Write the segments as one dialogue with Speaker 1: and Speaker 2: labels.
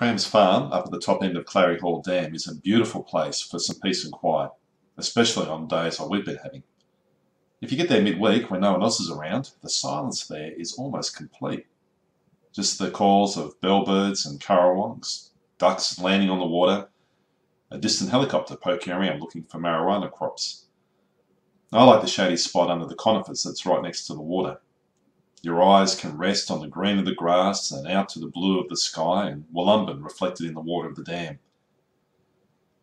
Speaker 1: Crams Farm, up at the top end of Clarrie Hall Dam, is a beautiful place for some peace and quiet, especially on days like we've been having. If you get there midweek when no one else is around, the silence there is almost complete. Just the calls of bellbirds and currawongs, ducks landing on the water, a distant helicopter poking around looking for marijuana crops. I like the shady spot under the conifers that's right next to the water. Your eyes can rest on the green of the grass and out to the blue of the sky and Wollumbin reflected in the water of the dam.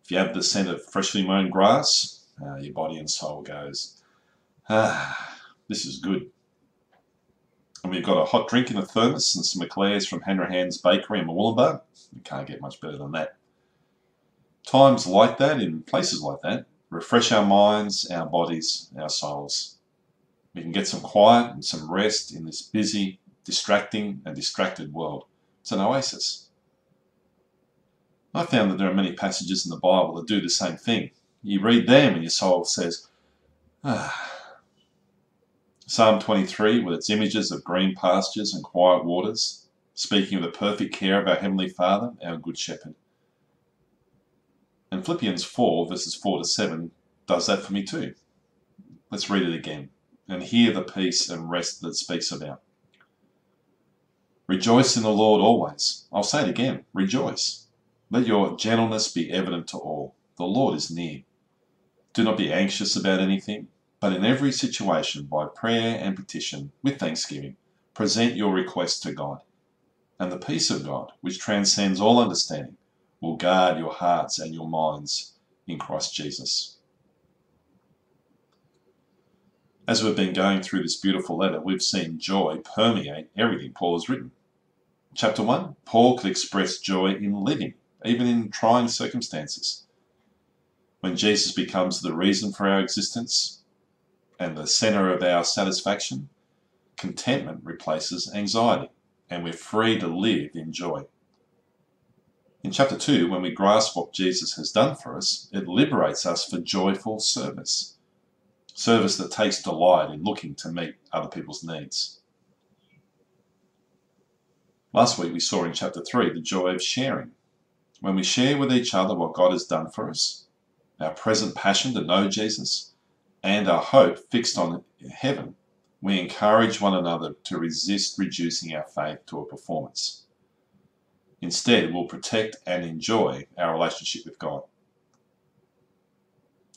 Speaker 1: If you have the scent of freshly mown grass, uh, your body and soul goes, ah, this is good. And we've got a hot drink in a thermos and some eclairs from Hanrahan's Bakery in Murwillumbah. You can't get much better than that. Times like that, in places like that, refresh our minds, our bodies, our souls. We can get some quiet and some rest in this busy, distracting, and distracted world. It's an oasis. I found that there are many passages in the Bible that do the same thing. You read them and your soul says, ah. Psalm 23, with its images of green pastures and quiet waters, speaking of the perfect care of our Heavenly Father, our Good Shepherd. And Philippians 4, verses 4 to 7, does that for me too. Let's read it again and hear the peace and rest that speaks about. Rejoice in the Lord always. I'll say it again rejoice. Let your gentleness be evident to all. The Lord is near. Do not be anxious about anything, but in every situation, by prayer and petition, with thanksgiving, present your requests to God. And the peace of God, which transcends all understanding, will guard your hearts and your minds in Christ Jesus. As we've been going through this beautiful letter, we've seen joy permeate everything Paul has written. Chapter 1 Paul could express joy in living, even in trying circumstances. When Jesus becomes the reason for our existence and the center of our satisfaction, contentment replaces anxiety, and we're free to live in joy. In chapter 2, when we grasp what Jesus has done for us, it liberates us for joyful service service that takes delight in looking to meet other people's needs. Last week we saw in chapter 3 the joy of sharing. When we share with each other what God has done for us, our present passion to know Jesus, and our hope fixed on heaven, we encourage one another to resist reducing our faith to a performance. Instead, we'll protect and enjoy our relationship with God.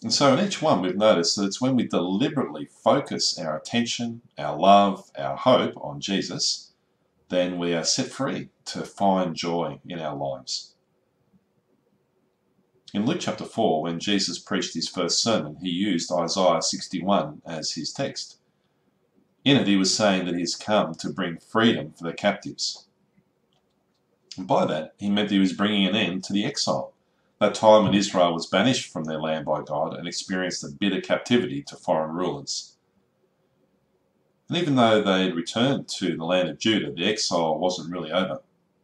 Speaker 1: And so in each one, we've noticed that it's when we deliberately focus our attention, our love, our hope on Jesus, then we are set free to find joy in our lives. In Luke chapter 4, when Jesus preached his first sermon, he used Isaiah 61 as his text. In it, he was saying that he he's come to bring freedom for the captives. And by that, he meant that he was bringing an end to the exile that time when Israel was banished from their land by God and experienced a bitter captivity to foreign rulers. And even though they had returned to the land of Judah, the exile wasn't really over.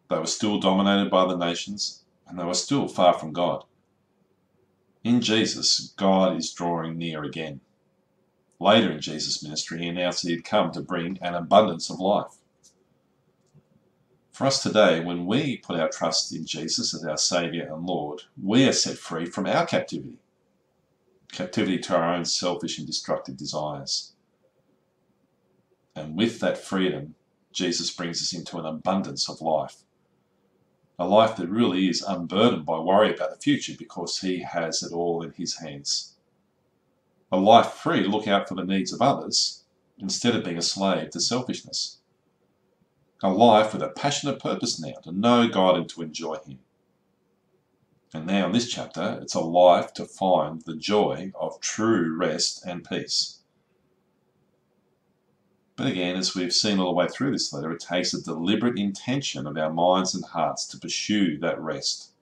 Speaker 1: They were still dominated by the nations, and they were still far from God. In Jesus, God is drawing near again. Later in Jesus' ministry, he announced he had come to bring an abundance of life. For us today, when we put our trust in Jesus as our Saviour and Lord, we are set free from our captivity captivity to our own selfish and destructive desires. And with that freedom, Jesus brings us into an abundance of life. A life that really is unburdened by worry about the future because He has it all in His hands. A life free to look out for the needs of others instead of being a slave to selfishness a life with a passionate purpose now to know God and to enjoy Him. And now in this chapter, it's a life to find the joy of true rest and peace. But again, as we've seen all the way through this letter, it takes a deliberate intention of our minds and hearts to pursue that rest.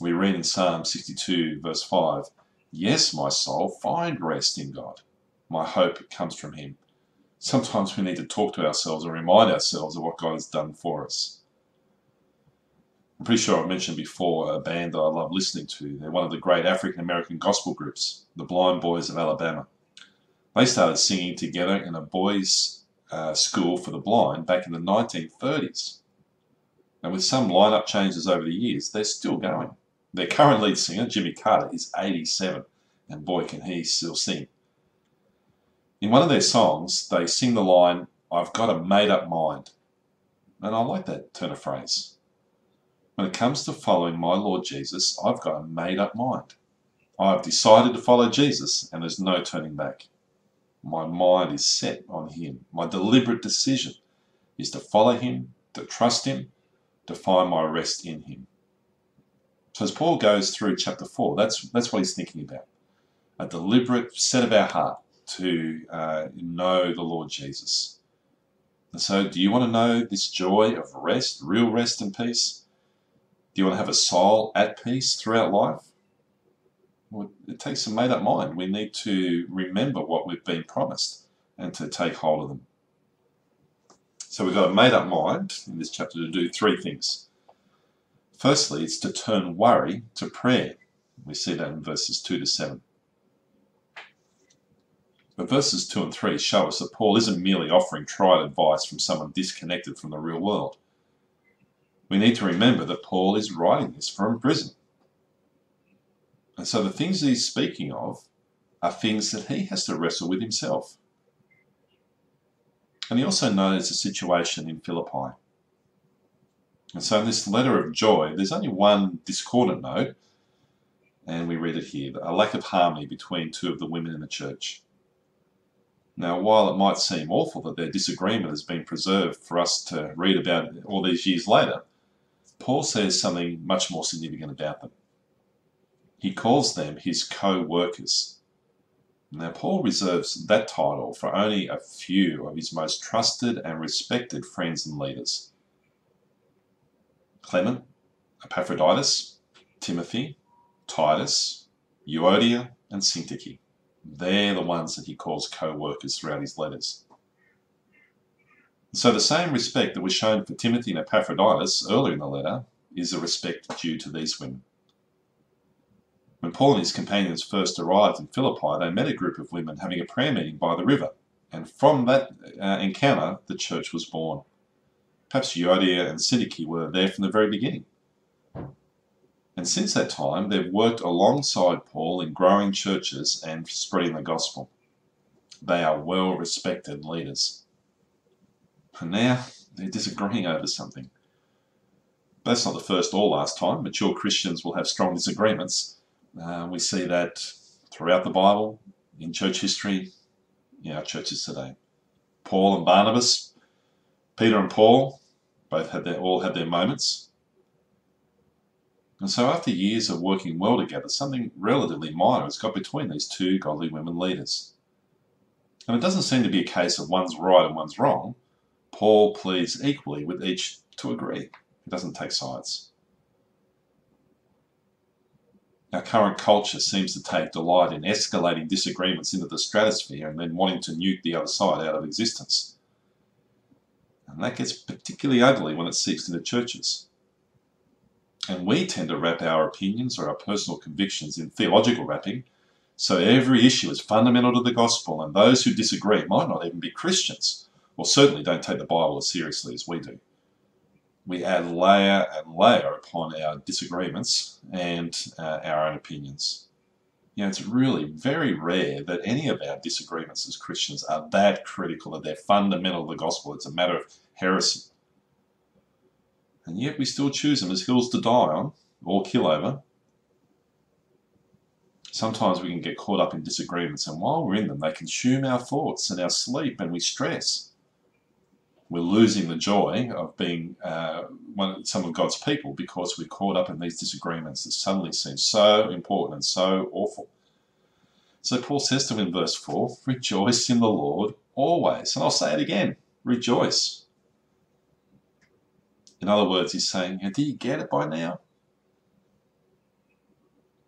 Speaker 1: We read in Psalm 62, verse 5 Yes, my soul, find rest in God. My hope comes from Him sometimes we need to talk to ourselves and remind ourselves of what God has done for us. I'm pretty sure I've mentioned before a band that I love listening to. They're one of the great African American gospel groups, the Blind Boys of Alabama. They started singing together in a boys' uh, school for the blind back in the 1930s. And with some lineup changes over the years, they're still going. Their current lead singer, Jimmy Carter, is 87, and boy, can he still sing. In one of their songs, they sing the line, I've got a made up mind. And I like that turn of phrase. When it comes to following my Lord Jesus, I've got a made up mind. I've decided to follow Jesus, and there's no turning back. My mind is set on Him. My deliberate decision is to follow Him, to trust Him, to find my rest in Him. So as Paul goes through chapter 4, that's, that's what he's thinking about. A deliberate set of our heart to uh, know the Lord Jesus. And so do you want to know this joy of rest, real rest and peace? Do you want to have a soul at peace throughout life? Well, it takes a made up mind. We need to remember what we've been promised and to take hold of them. So we've got a made up mind in this chapter to do three things. Firstly, it's to turn worry to prayer. We see that in verses 2 to 7. But verses 2 and 3 show us that Paul isn't merely offering tried advice from someone disconnected from the real world. We need to remember that Paul is writing this from prison. And so the things he's speaking of are things that he has to wrestle with himself. And he also knows the situation in Philippi. And so in this letter of joy, there's only one discordant note, and we read it here a lack of harmony between two of the women in the church. Now, while it might seem awful that their disagreement has been preserved for us to read about all these years later, Paul says something much more significant about them. He calls them his co workers. Now, Paul reserves that title for only a few of his most trusted and respected friends and leaders. Clement, Epaphroditus, Timothy, Titus, Euodia, and Syntyche. They're the ones that he calls co-workers throughout his letters. So the same respect that was shown for Timothy and Epaphroditus earlier in the letter is the respect due to these women. When Paul and his companions first arrived in Philippi, they met a group of women having a prayer meeting by the river, and from that uh, encounter, the church was born. Perhaps Euodia and Syntyche were there from the very beginning. And since that time, they've worked alongside Paul in growing churches and spreading the gospel. They are well respected leaders. And now they're disagreeing over something. That's not the first or last time. Mature Christians will have strong disagreements. Uh, we see that throughout the Bible, in church history, in our churches today. Paul and Barnabas, Peter and Paul, both had their, all had their moments. And so after years of working well together, something relatively minor has got between these two godly women leaders. And it doesn't seem to be a case of one's right and one's wrong. Paul pleads equally with each to agree. He doesn't take sides. Our current culture seems to take delight in escalating disagreements into the stratosphere and then wanting to nuke the other side out of existence. And that gets particularly ugly when it seeps into churches. And we tend to wrap our opinions or our personal convictions in theological wrapping, so every issue is fundamental to the gospel, and those who disagree might not even be Christians, or certainly don't take the Bible as seriously as we do. We add layer and layer upon our disagreements and uh, our own opinions. You know, it's really very rare that any of our disagreements as Christians are that critical that they're fundamental to the gospel. It's a matter of heresy. And yet we still choose them as hills to die on or kill over. Sometimes we can get caught up in disagreements, and while we're in them, they consume our thoughts and our sleep, and we stress. We're losing the joy of being uh, one, some of God's people because we're caught up in these disagreements that suddenly seem so important and so awful. So Paul says to him in verse 4 Rejoice in the Lord always. And I'll say it again rejoice. In other words, he's saying, Do you get it by now?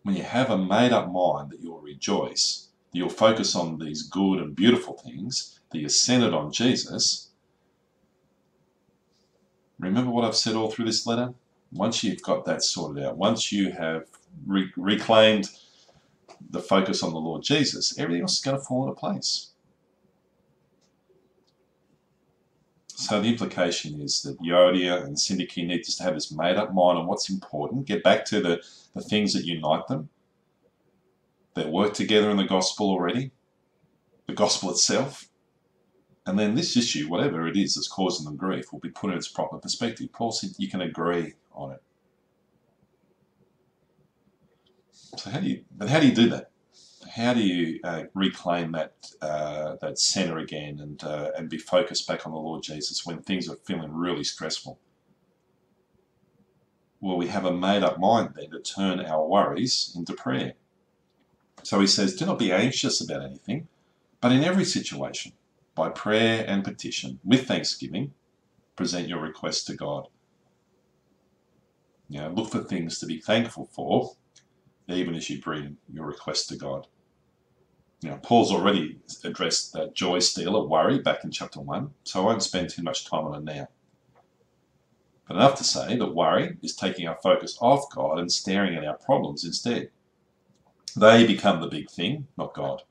Speaker 1: When you have a made up mind that you'll rejoice, that you'll focus on these good and beautiful things, that you're centered on Jesus, remember what I've said all through this letter? Once you've got that sorted out, once you have re- reclaimed the focus on the Lord Jesus, everything else is going to fall into place. So the implication is that Euodia and Syntyche need just to have this made up mind on what's important, get back to the, the things that unite them, that work together in the gospel already, the gospel itself, and then this issue, whatever it is that's causing them grief, will be put in its proper perspective. Paul said you can agree on it. So how do you, but how do you do that? How do you uh, reclaim that uh, that center again and uh, and be focused back on the Lord Jesus when things are feeling really stressful? Well, we have a made up mind then to turn our worries into prayer. So he says, Do not be anxious about anything, but in every situation, by prayer and petition, with thanksgiving, present your requests to God. You know, look for things to be thankful for, even as you bring your request to God. Know, Paul's already addressed that joy stealer, worry, back in chapter 1, so I won't spend too much time on it now. But enough to say that worry is taking our focus off God and staring at our problems instead. They become the big thing, not God.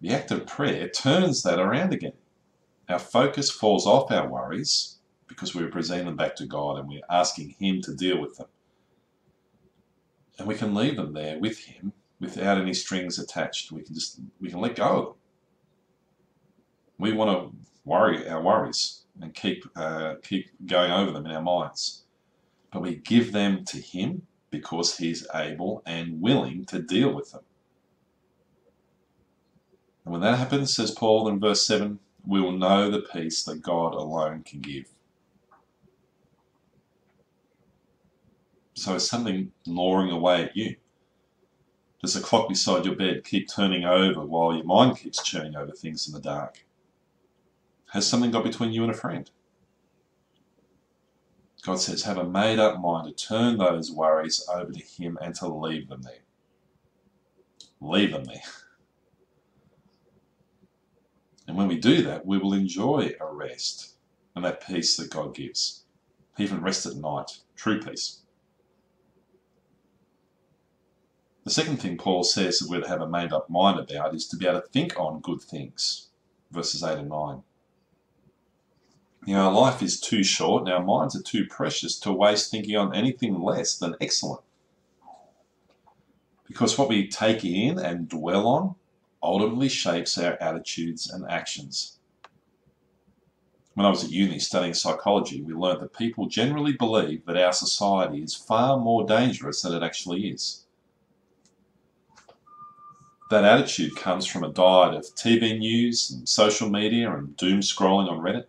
Speaker 1: The act of prayer turns that around again. Our focus falls off our worries because we present them back to God and we're asking Him to deal with them. And we can leave them there with Him without any strings attached. We can just we can let go of them. We want to worry our worries and keep uh, keep going over them in our minds, but we give them to Him because He's able and willing to deal with them. And when that happens, says Paul in verse 7, we will know the peace that God alone can give. So is something gnawing away at you? Does the clock beside your bed keep turning over while your mind keeps churning over things in the dark? Has something got between you and a friend? God says, have a made up mind to turn those worries over to Him and to leave them there. Leave them there. And when we do that, we will enjoy a rest and that peace that God gives. Even rest at night, true peace. The second thing Paul says that we're to have a made up mind about is to be able to think on good things. Verses 8 and 9. You know, life is too short and our minds are too precious to waste thinking on anything less than excellent. Because what we take in and dwell on ultimately shapes our attitudes and actions. When I was at uni studying psychology, we learned that people generally believe that our society is far more dangerous than it actually is. That attitude comes from a diet of TV news and social media and doom scrolling on Reddit.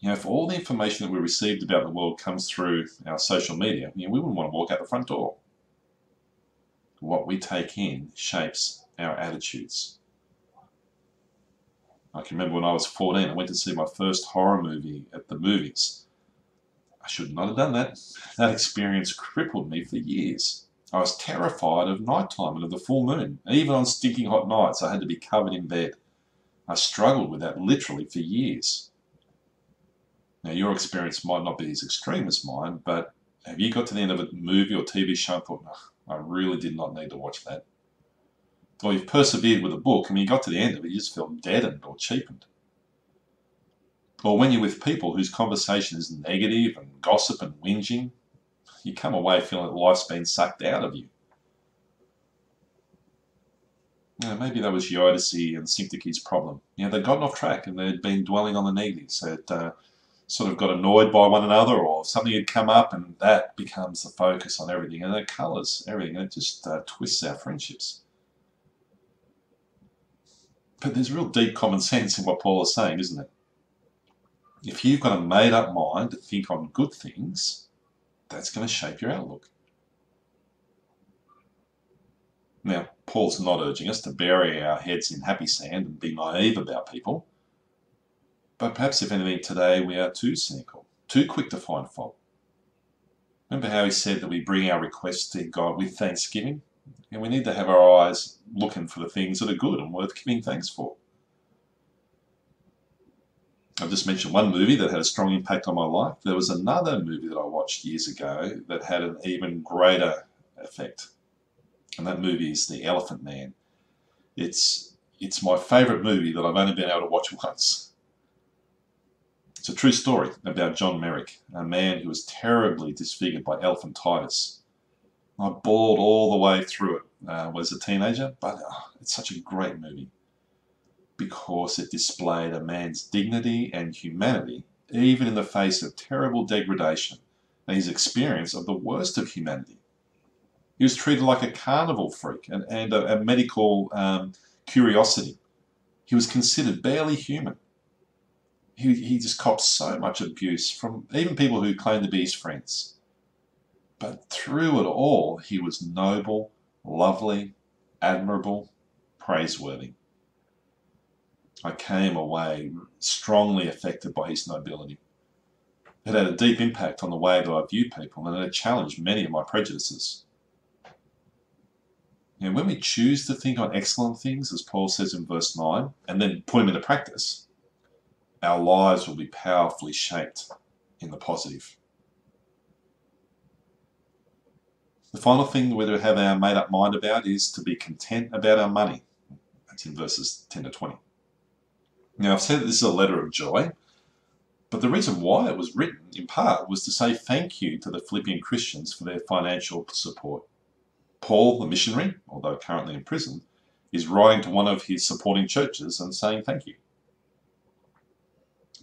Speaker 1: You know, if all the information that we received about the world comes through our social media, you know, we wouldn't want to walk out the front door. What we take in shapes our attitudes. I can remember when I was 14, I went to see my first horror movie at the movies. I should not have done that. That experience crippled me for years. I was terrified of nighttime and of the full moon. Even on stinking hot nights, I had to be covered in bed. I struggled with that literally for years. Now, your experience might not be as extreme as mine, but have you got to the end of a movie or TV show and thought, no, I really did not need to watch that? Or you've persevered with a book and when you got to the end of it, you just felt deadened or cheapened. Or when you're with people whose conversation is negative and gossip and whinging, you come away feeling that life's been sucked out of you. You know, maybe that was Euodia and Syntyche's problem. You know, they'd gotten off track and they'd been dwelling on the negatives. They'd, uh, sort of got annoyed by one another or something had come up and that becomes the focus on everything and it colours everything and it just uh, twists our friendships. But there's real deep common sense in what Paul is saying, isn't it? If you've got a made up mind to think on good things, that's going to shape your outlook. Now, Paul's not urging us to bury our heads in happy sand and be naive about people. But perhaps, if anything, today we are too cynical, too quick to find fault. Remember how he said that we bring our requests to God with thanksgiving? And we need to have our eyes looking for the things that are good and worth giving thanks for. I've just mentioned one movie that had a strong impact on my life. There was another movie that I watched years ago that had an even greater effect. And that movie is The Elephant Man. It's it's my favourite movie that I've only been able to watch once. It's a true story about John Merrick, a man who was terribly disfigured by elephantitis. I bawled all the way through it uh, as a teenager, but uh, it's such a great movie because it displayed a man's dignity and humanity even in the face of terrible degradation and his experience of the worst of humanity. He was treated like a carnival freak and, and a, a medical um, curiosity. He was considered barely human. He, he just copped so much abuse from even people who claimed to be his friends. But through it all, he was noble, lovely, admirable, praiseworthy. I came away strongly affected by his nobility. It had a deep impact on the way that I view people and it challenged many of my prejudices. And when we choose to think on excellent things, as Paul says in verse 9, and then put them into practice, our lives will be powerfully shaped in the positive. The final thing to have our made up mind about is to be content about our money. That's in verses 10 to 20. Now, I've said that this is a letter of joy, but the reason why it was written, in part, was to say thank you to the Philippian Christians for their financial support. Paul, the missionary, although currently in prison, is writing to one of his supporting churches and saying thank you.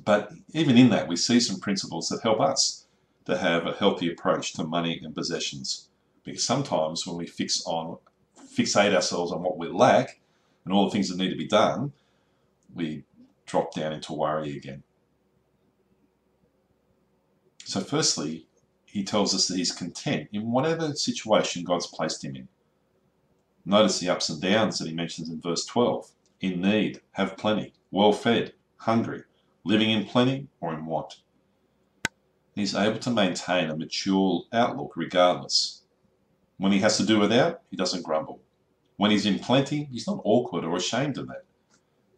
Speaker 1: But even in that, we see some principles that help us to have a healthy approach to money and possessions. Because sometimes when we fix on, fixate ourselves on what we lack and all the things that need to be done, we drop down into worry again. So, firstly, he tells us that he's content in whatever situation God's placed him in. Notice the ups and downs that he mentions in verse 12 in need, have plenty, well fed, hungry, living in plenty or in want. He's able to maintain a mature outlook regardless. When he has to do without, he doesn't grumble. When he's in plenty, he's not awkward or ashamed of that.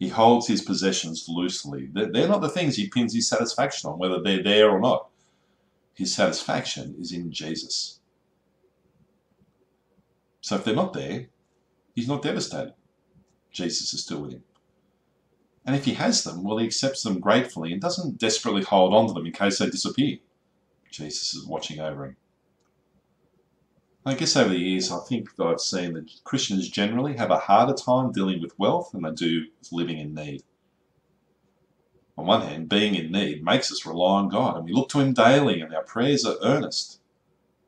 Speaker 1: He holds his possessions loosely. They're not the things he pins his satisfaction on, whether they're there or not. His satisfaction is in Jesus. So if they're not there, he's not devastated. Jesus is still with him. And if he has them, well, he accepts them gratefully and doesn't desperately hold on to them in case they disappear. Jesus is watching over him. I guess over the years, I think that I've seen that Christians generally have a harder time dealing with wealth than they do with living in need. On one hand, being in need makes us rely on God and we look to Him daily and our prayers are earnest.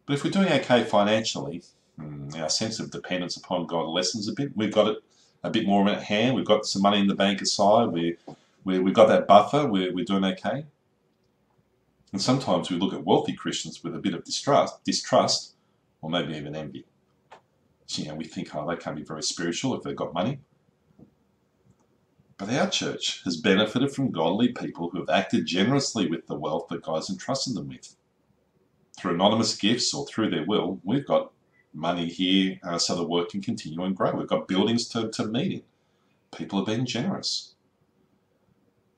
Speaker 1: But if we're doing okay financially, hmm, our sense of dependence upon God lessens a bit. We've got it a bit more at hand. We've got some money in the bank aside. We, we, we've got that buffer. We're, we're doing okay. And sometimes we look at wealthy Christians with a bit of distrust, distrust or maybe even envy. You know, we think, oh, they can't be very spiritual if they've got money. But our church has benefited from godly people who have acted generously with the wealth that God's entrusted them with. Through anonymous gifts or through their will, we've got money here uh, so the work can continue and grow. We've got buildings to, to meet in. People have been generous.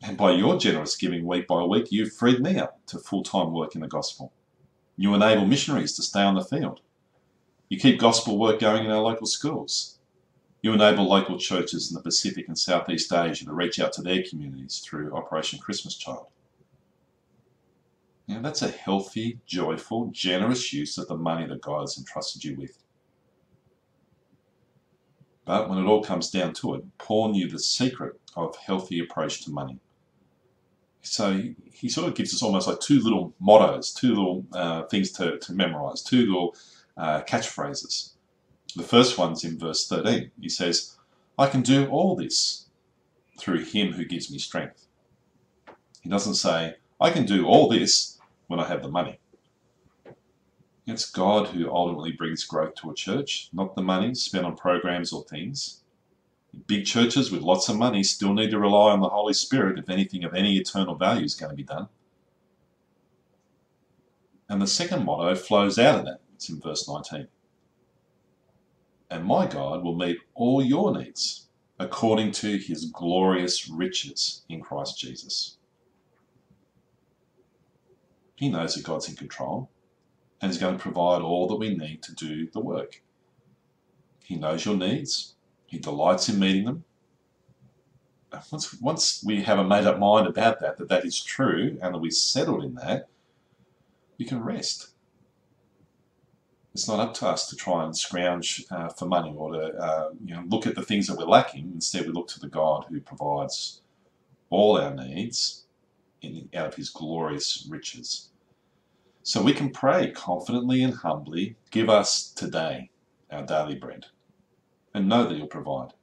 Speaker 1: And by your generous giving week by week, you've freed me up to full time work in the gospel. You enable missionaries to stay on the field. You keep gospel work going in our local schools. You enable local churches in the Pacific and Southeast Asia to reach out to their communities through Operation Christmas Child. Now, that's a healthy, joyful, generous use of the money that God has entrusted you with. But when it all comes down to it, Paul knew the secret of healthy approach to money. So he, sort of gives us almost like two little mottos, two little uh, things to, to memorize, two little uh, catchphrases. The first one's in verse 13. He says, I can do all this through him who gives me strength. He doesn't say, I can do all this when I have the money. It's God who ultimately brings growth to a church, not the money spent on programs or things. Big churches with lots of money still need to rely on the Holy Spirit if anything of any eternal value is going to be done. And the second motto flows out of that. It's in verse 19. And my God will meet all your needs according to his glorious riches in Christ Jesus. He knows that God's in control and is going to provide all that we need to do the work. He knows your needs, He delights in meeting them. once once we have a made up mind about that, that that is true, and that we're settled in that, we can rest. It's not up to us to try and scrounge uh, for money or to uh, you know look at the things that we're lacking. Instead, we look to the God who provides all our needs in, out of His glorious riches. So we can pray confidently and humbly, "Give us today our daily bread," and know that He'll provide.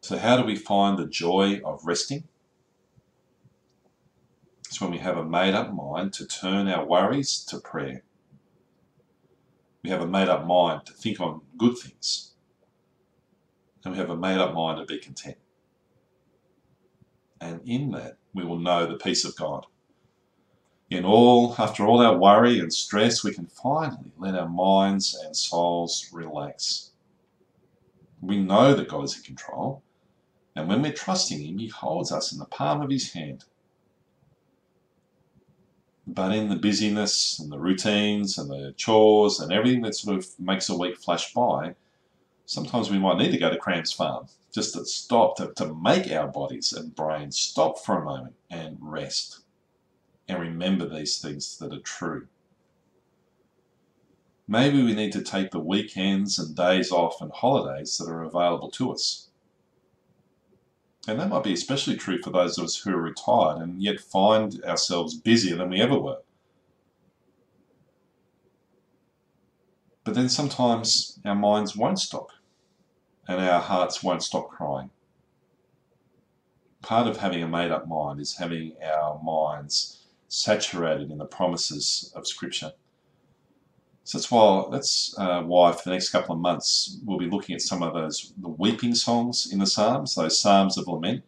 Speaker 1: So, how do we find the joy of resting? When we have a made up mind to turn our worries to prayer. We have a made up mind to think on good things. And we have a made up mind to be content. And in that, we will know the peace of God. In all, after all our worry and stress, we can finally let our minds and souls relax. We know that God is in control and when we're trusting Him, He holds us in the palm of His hand. But in the busyness and the routines and the chores and everything that sort of makes a week flash by, sometimes we might need to go to Cram's farm just to stop, to, to make our bodies and brains stop for a moment and rest and remember these things that are true. Maybe we need to take the weekends and days off and holidays that are available to us and that might be especially true for those of us who are retired and yet find ourselves busier than we ever were. But then sometimes our minds won't stop and our hearts won't stop crying. Part of having a made up mind is having our minds saturated in the promises of Scripture. So that's why that's uh, why for the next couple of months we'll be looking at some of those the weeping songs in the Psalms, those Psalms of lament,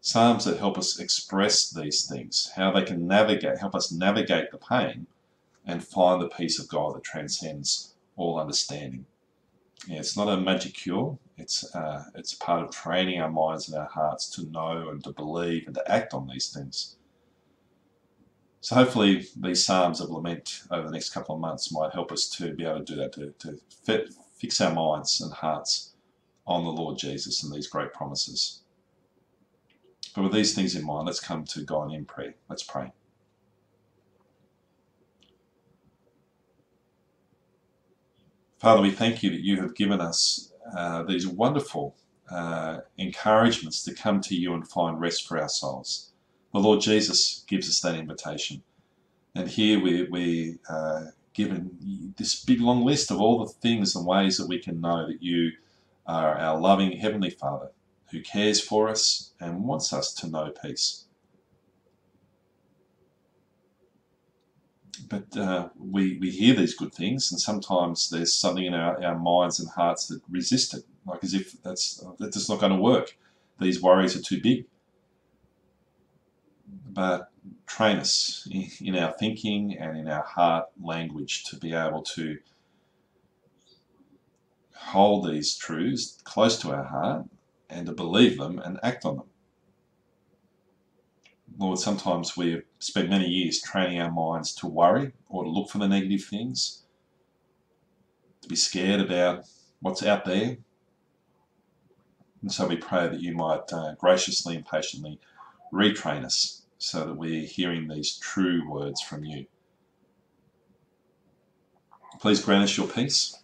Speaker 1: Psalms that help us express these things, how they can navigate, help us navigate the pain, and find the peace of God that transcends all understanding. Yeah, it's not a magic cure. It's uh, it's part of training our minds and our hearts to know and to believe and to act on these things. So hopefully these Psalms of Lament over the next couple of months might help us to be able to do that, to, to fit, fix our minds and hearts on the Lord Jesus and these great promises. But with these things in mind, let's come to God in prayer. Let's pray. Father, we thank you that you have given us uh, these wonderful uh, encouragements to come to you and find rest for our souls. The Lord Jesus gives us that invitation. And here we, we uh, given this big long list of all the things and ways that we can know that you are our loving Heavenly Father who cares for us and wants us to know peace. But uh, we, we hear these good things, and sometimes there's something in our, our minds and hearts that resist it, like as if that's, that's not going to work. These worries are too big but train us in our thinking and in our heart language to be able to hold these truths close to our heart and to believe them and act on them. Lord, sometimes we spend many years training our minds to worry or to look for the negative things, to be scared about what's out there. And so we pray that you might uh, graciously and patiently retrain us so that we're hearing these true words from you. Please grant us your peace,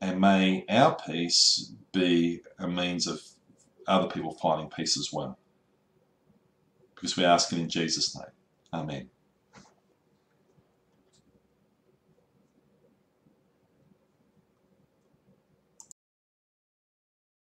Speaker 1: and may our peace be a means of other people finding peace as well. Because we ask it in Jesus' name. Amen.